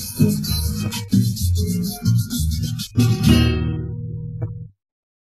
just